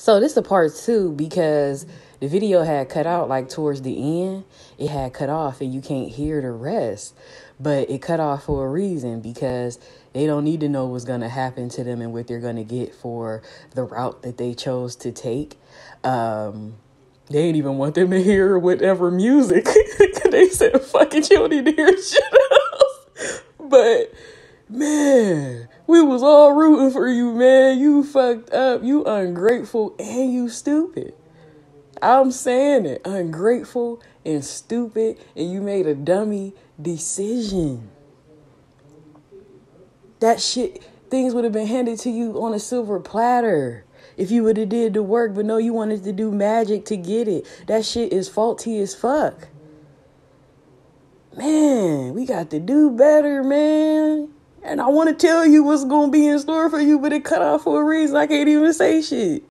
So this is a part two because the video had cut out like towards the end. It had cut off and you can't hear the rest. But it cut off for a reason because they don't need to know what's gonna happen to them and what they're gonna get for the route that they chose to take. Um they ain't even want them to hear whatever music. they said, fuck it, you don't need to hear shit else. But man, we was all rooting for you, man. You fucked up. You ungrateful and you stupid. I'm saying it. Ungrateful and stupid, and you made a dummy decision. That shit, things would have been handed to you on a silver platter if you would have did the work, but no, you wanted to do magic to get it. That shit is faulty as fuck. Man, we got to do better, man. And I want to tell you what's going to be in store for you, but it cut off for a reason. I can't even say shit.